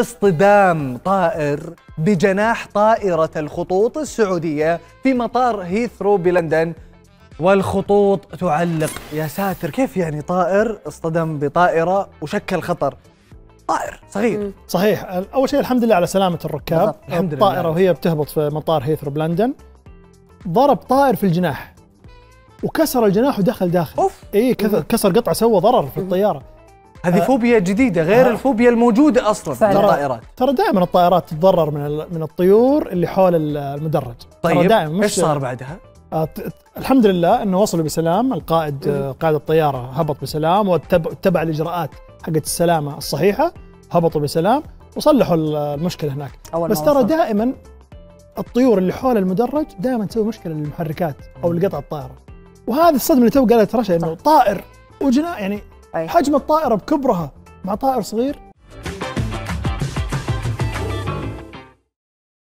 اصطدام طائر بجناح طائرة الخطوط السعودية في مطار هيثرو بلندن. والخطوط تعلق. يا ساتر كيف يعني طائر اصطدم بطائرة وشكل خطر؟ طائر صغير. صحيح. أول شيء الحمد لله على سلامة الركاب. بالضبط، الحمد لله. الطائرة وهي بتهبط في مطار هيثرو بلندن. ضرب طائر في الجناح وكسر الجناح ودخل داخل. أوف. اي كسر, كسر قطعة سوى ضرر في الطيارة. هذه فوبيا جديدة غير آه. الفوبيا الموجودة أصلا. في فعلاً. الطائرات ترى دائما الطائرات تتضرر من ال- من الطيور اللي حول ال- المدرج. طيب دائما إيش صار بعدها؟ آه، الحمد لله إنه وصلوا بسلام. القائد آه، قائد الطيارة هبط بسلام واتبع اتبع الإجراءات حقت السلامة الصحيحة هبطوا بسلام وصلحوا ال- المشكلة هناك. أول بس ترى. دائما الطيور اللي حول المدرج دائما تسوي مشكلة للمحركات أو لقطع الطائرة. وهذه الصدمة اللي تو قالت رشا إنه طائر وجناح يعني أي. حجم الطائرة بكبرها مع طائر صغير